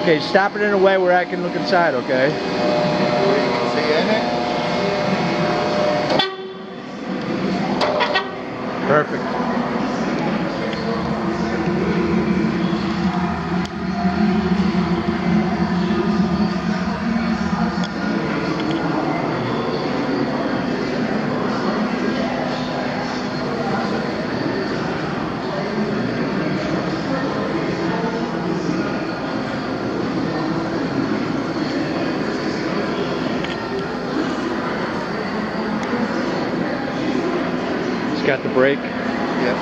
Okay, stop it in a way where I can look inside, okay? See in it? Perfect. Got the brake. Yep.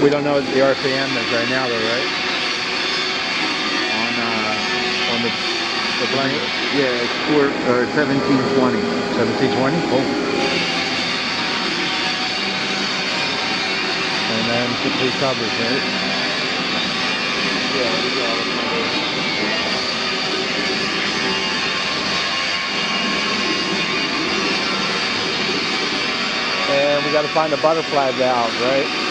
We don't know what the RPM is right now, though, right? On uh, On the the blender. yeah, it's four or seventeen twenty. 1720. Cool. And then complete coverage, right? Yeah, got to find the butterfly valve, right?